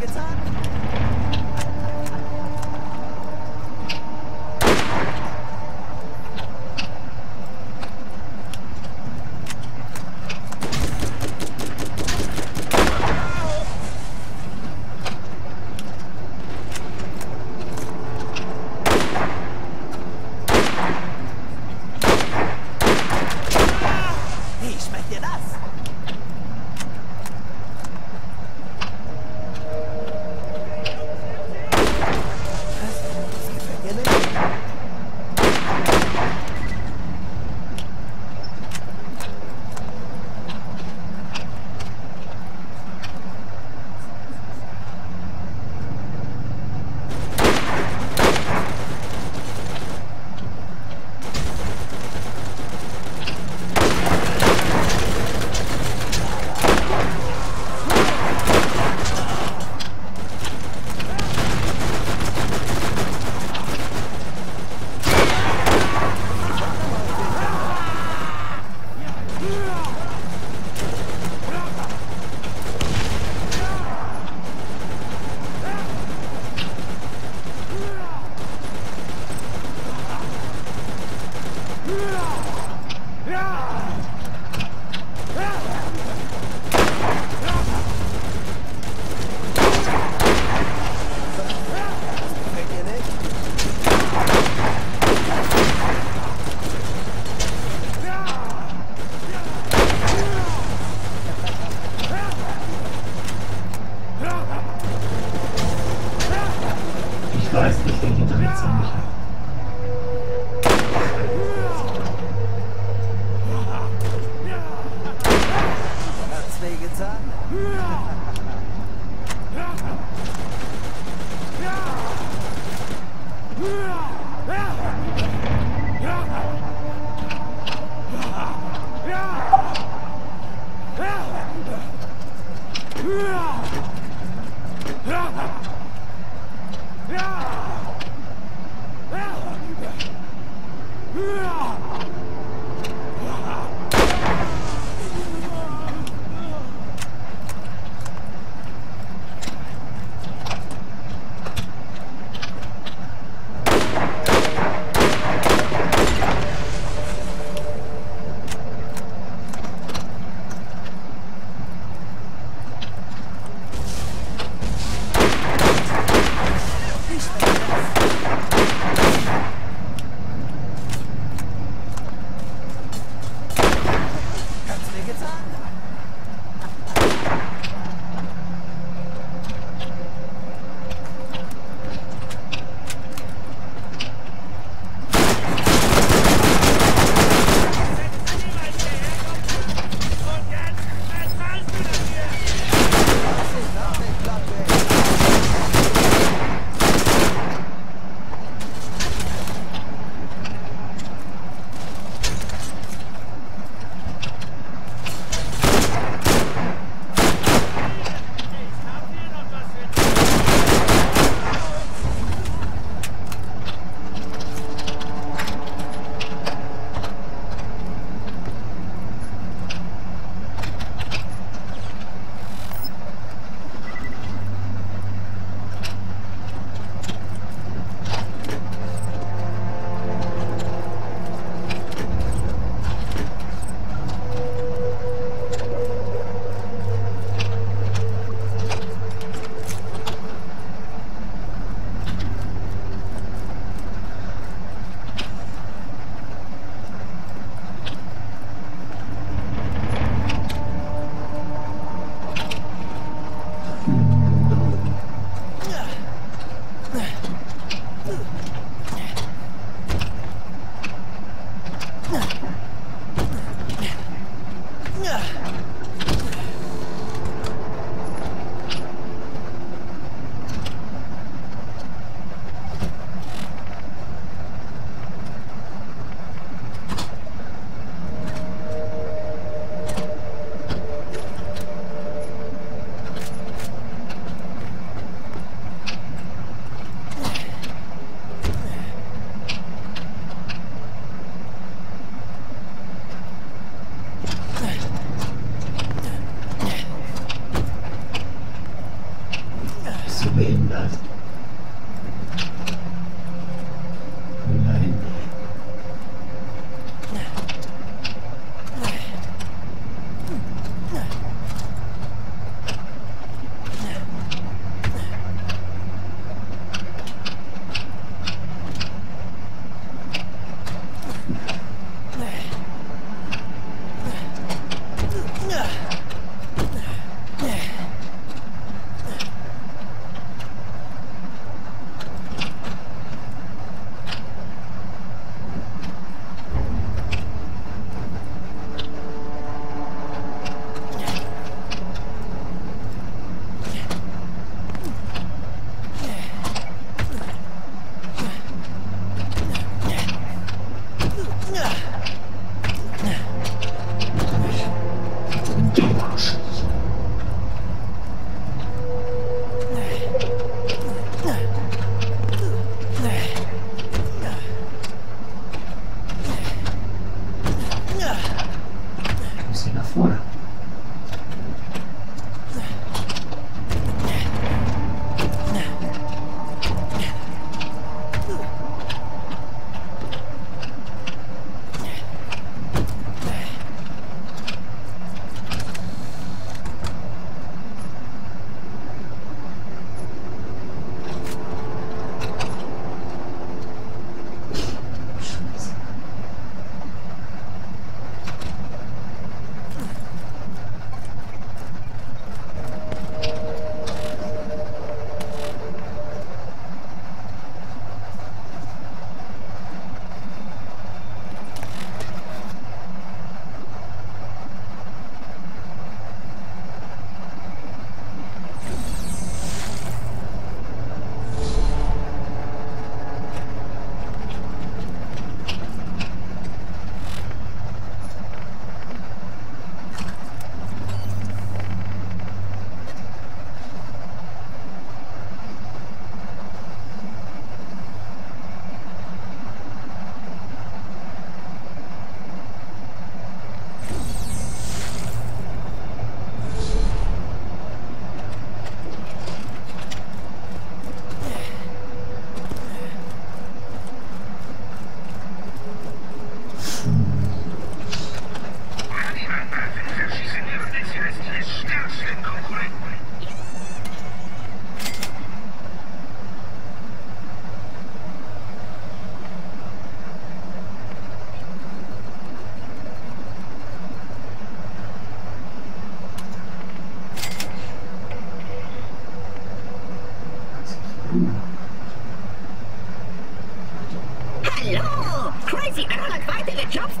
good time.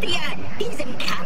Die er diesem Kammerjäger